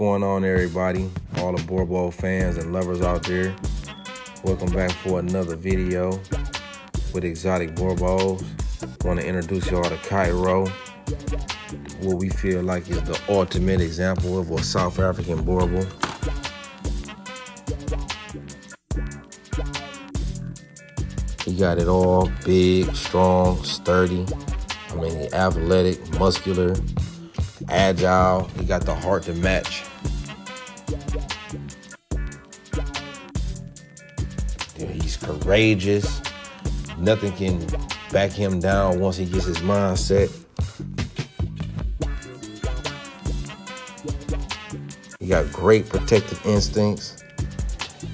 going on everybody? All the Boerboel fans and lovers out there welcome back for another video with exotic Boerboels want to introduce y'all to Cairo. What we feel like is the ultimate example of a South African Boerboel he got it all big strong sturdy. I mean athletic muscular agile. He got the heart to match. He's courageous. Nothing can back him down once he gets his mind set. He got great protective instincts,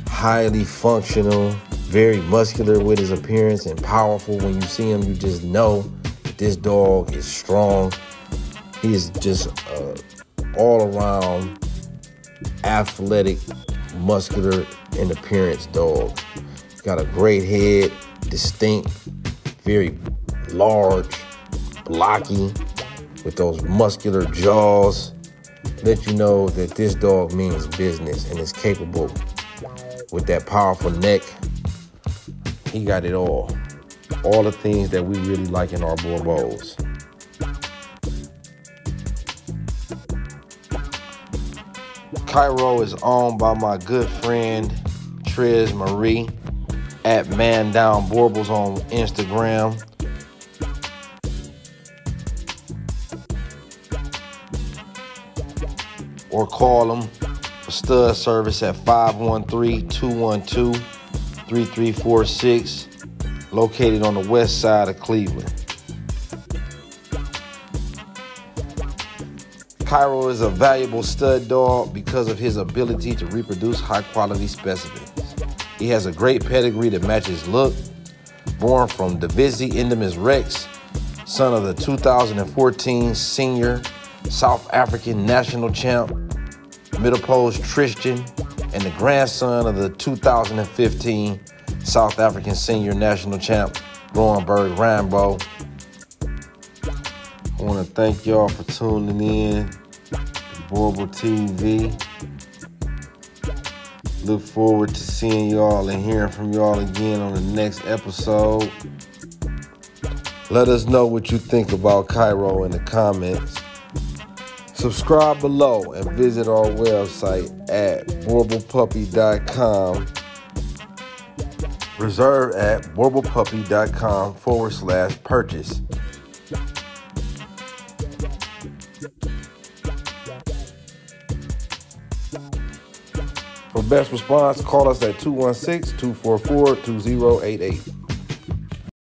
highly functional, very muscular with his appearance and powerful. When you see him, you just know that this dog is strong he is just all around athletic, muscular in appearance dog. Got a great head, distinct, very large, blocky, with those muscular jaws. Let you know that this dog means business and is capable with that powerful neck. He got it all. All the things that we really like in our Boerboels. Cairo is owned by my good friend Tres Miree at Man Down Boerboels on Instagram. Or call them for stud service at 513-212-3346 located on the west side of Cleveland. Cairo is a valuable stud dog because of his ability to reproduce high quality specimens. He has a great pedigree that matches look. Born from Divisi Endemis Rex, son of the 2014 senior South African national champ, Middlepose Tristan, and the grandson of the 2015 South African senior national champ, Groenberg Rambo. I want to thank y'all for tuning in Boerboel TV. Look forward to seeing y'all and hearing from y'all again on the next episode. Let us know what you think about Cairo in the comments. Subscribe below and visit our website at BoerboelPuppy.com. Reserve at boerboelpuppy.com forward slash purchase. For best response, call us at 216 244 2088.